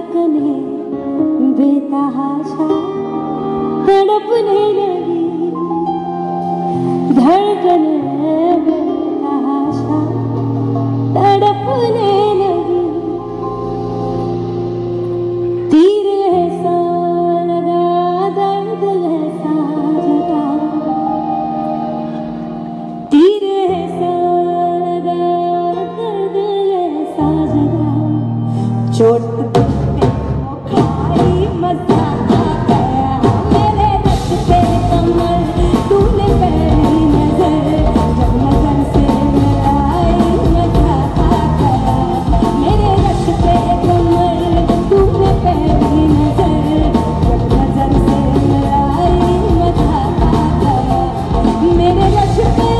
धड़कने बेतहाशा तड़पने लगी, धड़कने बेतहाशा तड़पने लगी। तीर है सारा, दर्द है जगा तीर है सारा, दर्द है जगा चोट Olha de.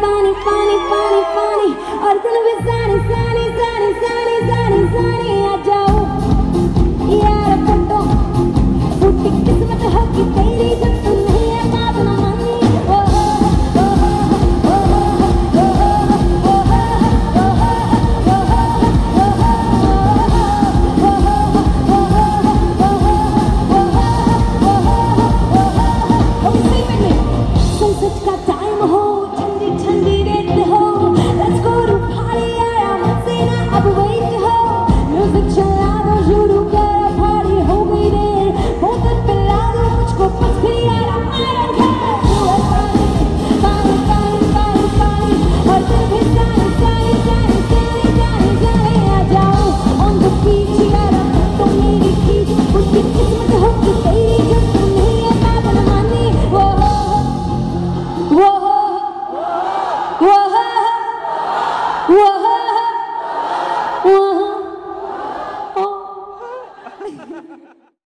funny, funny, funny, funny. Arkanı ve zani, zani, zani, zani, zani, zani.